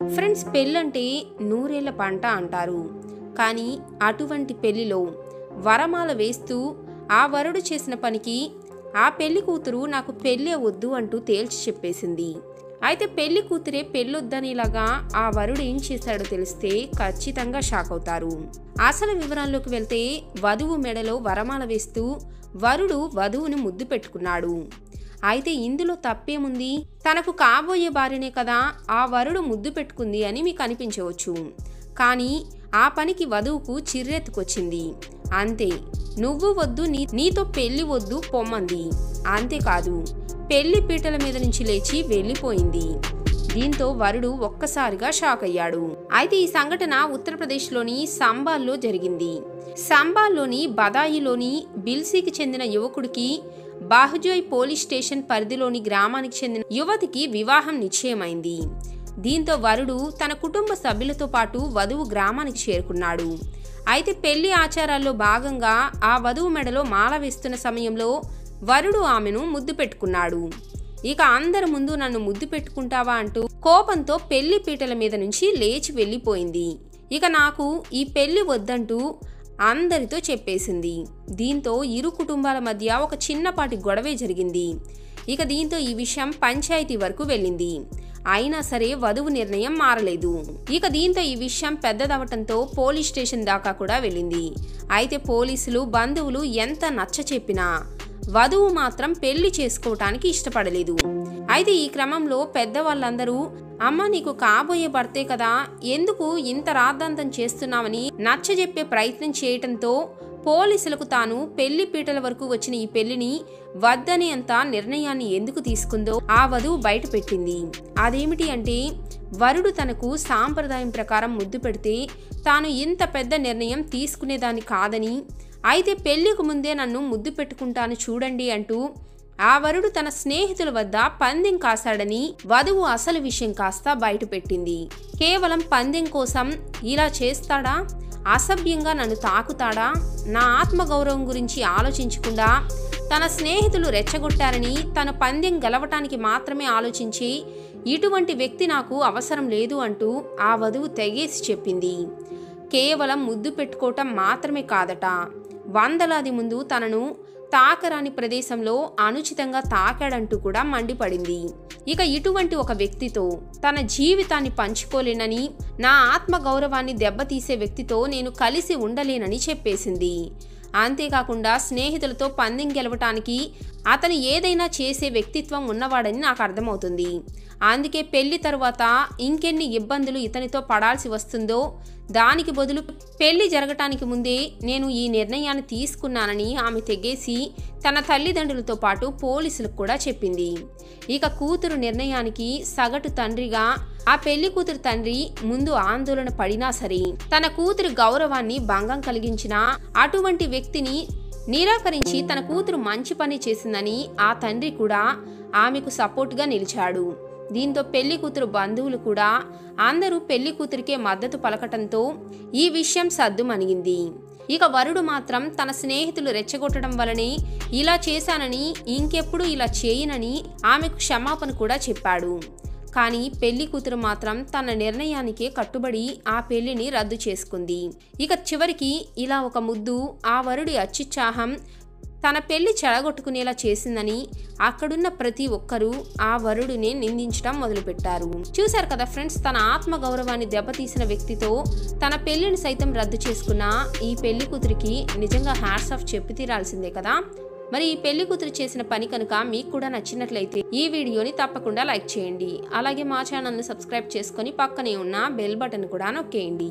Friends పెళ్ళంటే నూరేళ్ళ పంట అంటారు. కానీ అటువంటి పెళ్ళిలో వరమాల వేస్తూ ఆ వరుడు చేసిన పనికి ఆ పెళ్ళి కూతురు నాకు పెళ్ళే వద్దు అంటూ తేల్చి చెప్పేసింది. అయితే పెళ్ళి కూతురే పెళ్ళొద్దనేలాగా ఆ వరుడు ఏం చేశాడో తెలిస్తే ఖచ్చితంగా షాక్ అవుతారు. అసలు వివరాల్లోకి వెళ్తే వధువు మెడలో వరమాల వేస్తూ వరుడు వధువుని ముద్దు పెట్టుకున్నాడు. అయితే ఇందులో తప్పేముంది? తనకు కాబోయే భార్యనే కదా ఆ వరుడు ముద్దు పెట్టుకుంది అని మీకు అనిపించవచ్చు. కానీ ఆ పనికి వధువుకు చిర్రెత్తుకొచ్చింది. అంతే. నువ్వు వద్దు నీ నీతో పెళ్ళి వద్దు పొమ్మంది. అంతేకాదు పెళ్ళి పీటల మీద నుంచి లేచి వెళ్ళిపోయింది. దీంతో వరుడు ఒక్కసారిగా షాక్ అయ్యాడు. అయితే ఈ సంఘటన ఉత్తరప్రదేశ్లోని సంబాల్లో జరిగింది. సంబాల్లోని బదాయిలోని బిల్సీకి చెందిన యువకుడికి బాహుజోయ్ పోలీస్ స్టేషన్ పరిధిలోని గ్రామానికి చెందిన యువతికి వివాహం నిశ్చయమైంది. దీంతో వరుడు తన కుటుంబ సభ్యులతో పాటు వధువు గ్రామానికి చేరుకున్నాడు. అయితే పెళ్ళి ఆచారాల్లో భాగంగా ఆ వధువు మెడలో మాల వేస్తున్న సమయంలో వరుడు ఆమెను ముద్దు పెట్టుకున్నాడు. ఇక అందరి ముందు నన్ను ముద్దు పెట్టుకుంటావా? అంటూ కోపంతో పెళ్ళి పీటల మీద నుంచి లేచి వెళ్ళిపోయింది. ఇక నాకు ఈ పెళ్ళి వద్దంటూ అందరితో చెప్పేసింది. దీంతో ఇరు కుటుంబాల మధ్య ఒక చిన్నపాటి గొడవే జరిగింది. ఇక దీంతో ఈ విషయం పంచాయతీ వరకు వెళ్ళింది. అయినా సరే వధువు నిర్ణయం మారలేదు. ఇక దీంతో ఈ విషయం పెద్దదవటంతో పోలీస్ స్టేషన్ దాకా కూడా వెళ్ళింది. అయితే పోలీసులు బంధువులు ఎంత నచ్చ చెప్పినా వధువు మాత్రం పెళ్ళి చేసుకోవటానికి ఇష్టపడలేదు. అయితే ఈ క్రమంలో పెద్దవాళ్ళందరూ అమ్మ నీకు కాబోయే భర్తే కదా ఎందుకు ఇంత రాద్ధాంతం చేస్తున్నావని నచ్చజెప్పే ప్రయత్నం చేయటంతో పోలీసులకు తాను పెళ్ళి పీటల వరకు వచ్చిన ఈ పెళ్ళిని వద్దని అంత నిర్ణయాన్ని ఎందుకు తీసుకుందో ఆ వధువు బయట పెట్టింది. అదేమిటి అంటే వరుడు తనకు సాంప్రదాయం ప్రకారం ముద్దు పెడితే తాను ఇంత పెద్ద నిర్ణయం తీసుకునేదాన్ని కాదని అయితే పెళ్ళికి ముందే నన్ను ముద్దు పెట్టుకుంటాను చూడండి అంటూ ఆ వరుడు తన స్నేహితుల వద్ద పందెం కాశాడని వధువు అసలు విషయం కాస్త బయటపెట్టింది కేవలం పందెం కోసం ఇలా చేస్తాడా? అసభ్యంగా నన్ను తాకుతాడా? నా ఆత్మగౌరవం గురించి ఆలోచించకుండా తన స్నేహితులు రెచ్చగొట్టారని తన పందెం గెలవటానికి మాత్రమే ఆలోచించి ఇటువంటి వ్యక్తి నాకు అవసరం లేదు అంటూ ఆ వధువు తెగేసి చెప్పింది. కేవలం ముద్దు పెట్టుకోవటం మాత్రమే కాదట. వందలాది ముందు తనను తాకరాని ప్రదేశంలో అనుచితంగా తాకాడంటూ కూడా మండిపడింది. ఇక ఇటువంటి ఒక వ్యక్తితో తన జీవితాన్ని పంచుకోలేనని నా ఆత్మ గౌరవాన్ని దెబ్బతీసే వ్యక్తితో నేను కలిసి ఉండలేనని చెప్పేసింది. అంతేకాకుండా స్నేహితులతో పందెం గెలవటానికి అతను ఏదైనా చేసే వ్యక్తిత్వం ఉన్నవాడని నాకు అర్థమవుతుంది. అందుకే పెళ్ళి తరువాత ఇంకెన్ని ఇబ్బందులు ఇతనితో పడాల్సి వస్తుందో దానికి బదులు పెళ్ళి జరగటానికి ముందే నేను ఈ నిర్ణయాన్ని తీసుకున్నానని ఆమె తెగేసి తన తల్లిదండ్రులతో పాటు పోలీసులకు కూడా చెప్పింది. ఇక కూతురు నిర్ణయానికి సగటు తండ్రిగా ఆ పెళ్ళి కూతురు తండ్రి ముందు ఆందోళన పడినా సరే తన కూతురు గౌరవాన్ని భంగం కలిగించిన అటువంటి వ్యక్తిని నిరాకరించి తన కూతురు మంచి పని చేసిందని ఆ తండ్రి కూడా ఆమెకు సపోర్ట్గా నిలిచాడు. దీంతో పెళ్ళి కూతురు బంధువులు కూడా అందరూ పెళ్ళి కూతురికే మద్దతు పలకటంతో ఈ విషయం సద్దుమణిగింది ఇక వరుడు మాత్రం తన స్నేహితులు రెచ్చగొట్టడం వలనే ఇలా చేశానని ఇంకెప్పుడు ఇలా చేయనని ఆమెకు క్షమాపణ కూడా చెప్పాడు. కానీ పెళ్ళి కూతురు మాత్రం తన నిర్ణయానికే కట్టుబడి ఆ పెళ్ళిని రద్దు చేసుకుంది. ఇక చివరికి ఇలా ఒక ముద్దు ఆ వరుడి అత్యుత్సాహం తన పెళ్ళి చెడగొట్టుకునేలా చేసిందని అక్కడున్న ప్రతి ఒక్కరూ ఆ వరుడిని నిందించడం మొదలుపెట్టారు. చూశారు కదా ఫ్రెండ్స్ తన ఆత్మ గౌరవాన్ని దెబ్బతీసిన వ్యక్తితో తన పెళ్ళిని సైతం రద్దు చేసుకున్న ఈ పెళ్ళి కూతురికి నిజంగా హ్యాట్స్ ఆఫ్ చెప్పి తీరాల్సిందే కదా. మరి ఈ పెళ్ళి కూతురు చేసిన పని కనుక మీకు కూడా నచ్చినట్లయితే ఈ వీడియోని తప్పకుండా లైక్ చేయండి. అలాగే మా ఛానల్ని సబ్స్క్రైబ్ చేసుకొని పక్కనే ఉన్న బెల్ బటన్ కూడా నొక్కేయండి.